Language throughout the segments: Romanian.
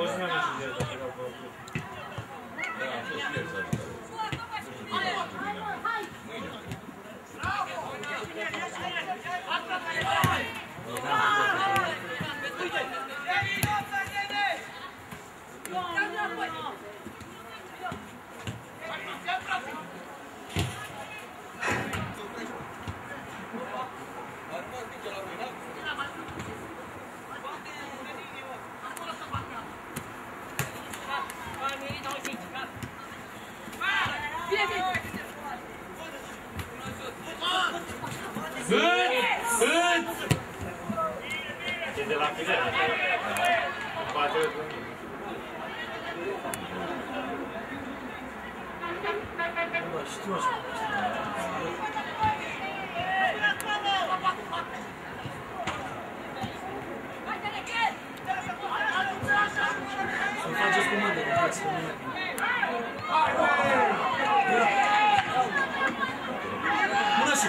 Поздравляю, Cât? Cât? E de la Fidel. Poate Bă, știu așa. Să-mi faceți comandă, nu vreau să mă... Hai, băi! Bună și!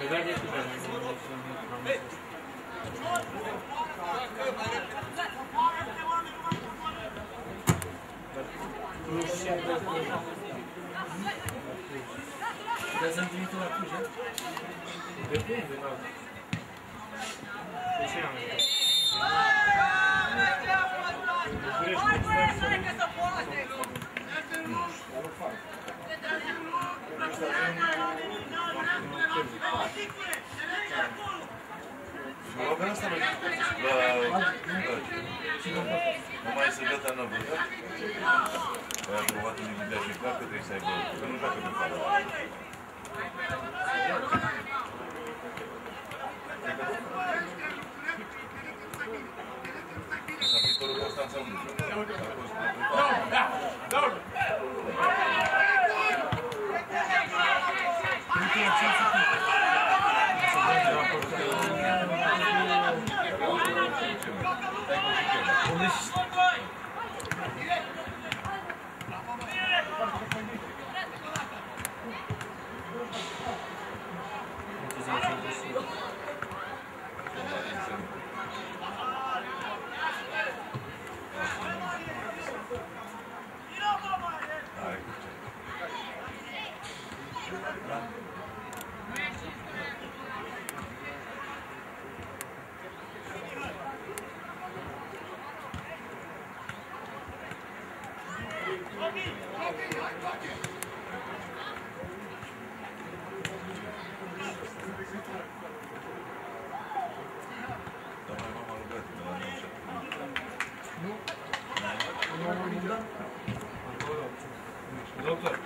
Doesn't need to happen, yeah? Okay, Thank you. Mă rog, asta la... Nu mai este gata în avut. Păi a provat un invitat și clar că trebuie să aibă... Că nu joacă de pară. S-a viitorul Constanța Munciu. Okay.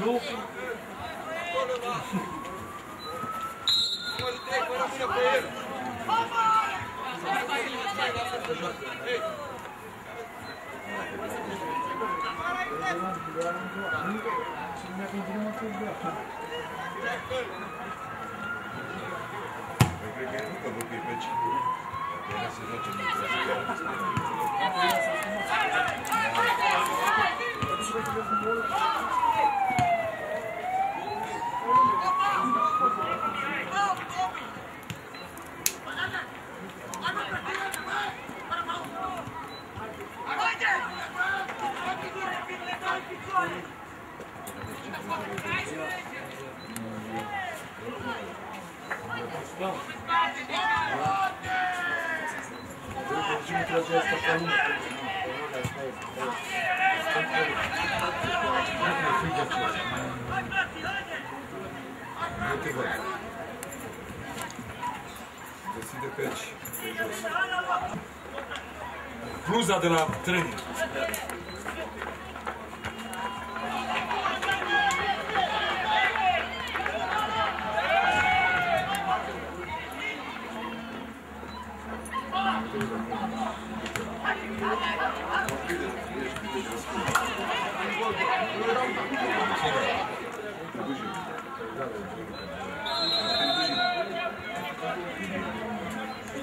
No... de la Trân.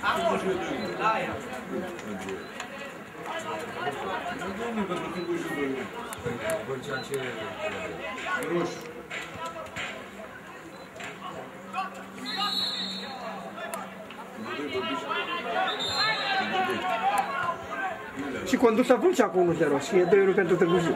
А может, да, я. Nu, domnul, pentru timpul ce... Roșu. Și condusa Vâlcea cu 1-0 și e 2-1 pentru Târgu Jiu.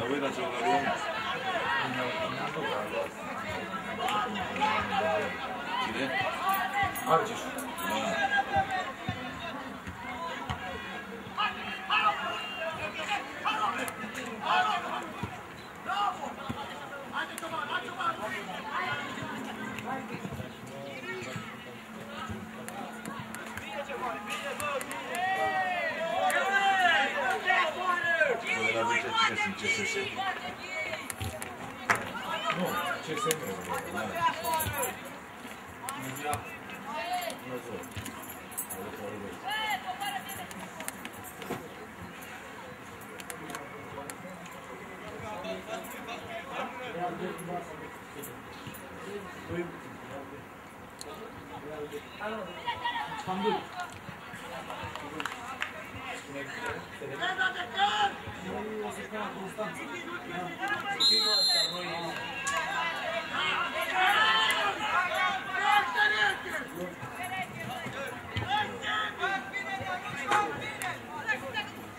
Давид на чоловік. Arcisz.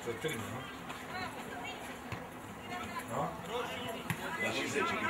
Götürün ya. Ha? she said she could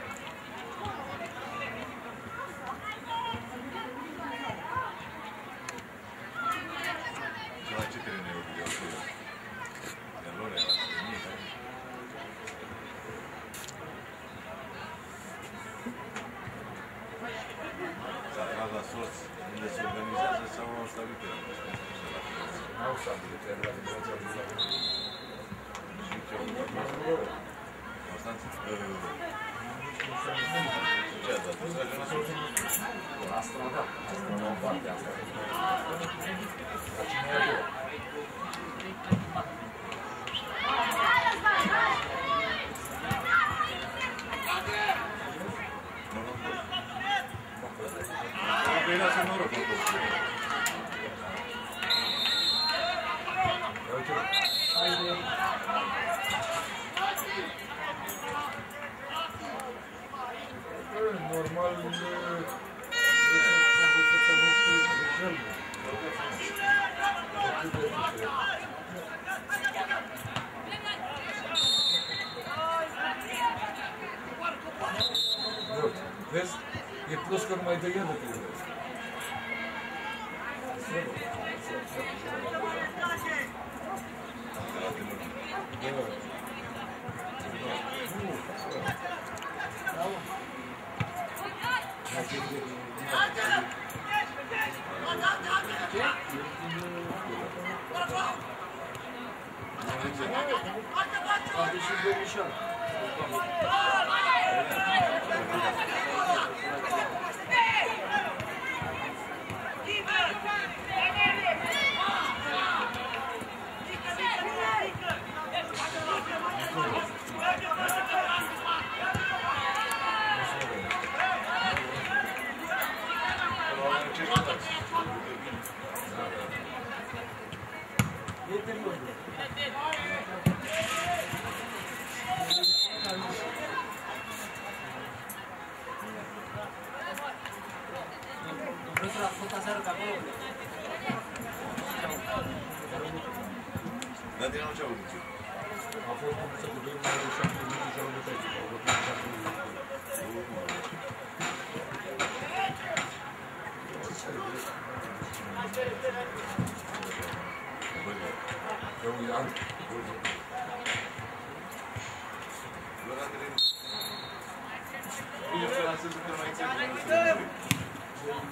Hadi şimdi bir şey.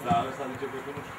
Da, ăsta de ce pe nu știu.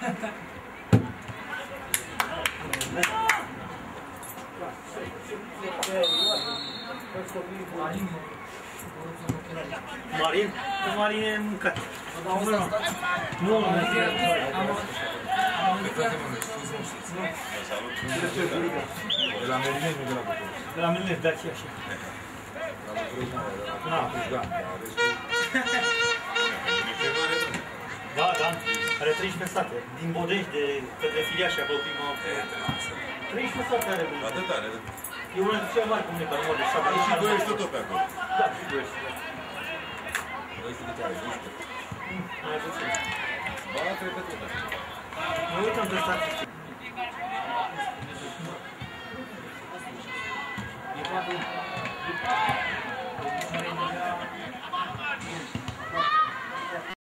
Ha ha ha. marine e mâncat. Nu, nu. De la Melinești, nu de la București. De la Melinești, da, și așa. La București, nu, de la da. Da, da, are 13 sate, din Bodești, de către Filiașa, acolo prima... 13 sate are București. Atât are. E una dintre cele mari comunicare, mă, de șapte. Și Doiești tot pe acolo. Da, și Doiești. Ну, там достаточно. И падает.